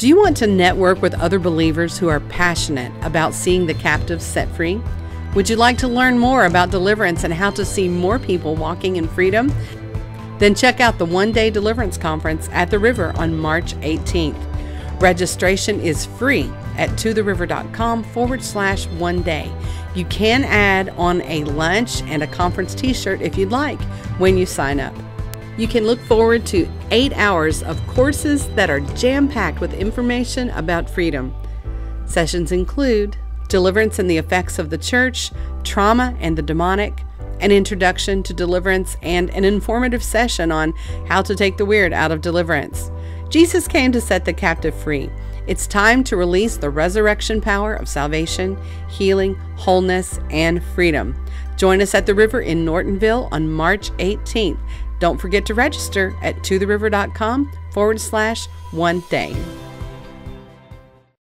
Do you want to network with other believers who are passionate about seeing the captives set free? Would you like to learn more about deliverance and how to see more people walking in freedom? Then check out the one day deliverance conference at the river on March 18th. Registration is free at 2theriver.com forward slash one day. You can add on a lunch and a conference t shirt if you'd like when you sign up. You can look forward to eight hours of courses that are jam packed with information about freedom. Sessions include deliverance and the effects of the church, trauma and the demonic, an introduction to deliverance, and an informative session on how to take the weird out of deliverance. Jesus came to set the captive free. It's time to release the resurrection power of salvation, healing, wholeness, and freedom. Join us at the river in Nortonville on March 18th. Don't forget to register at 2theriver.com forward slash one day.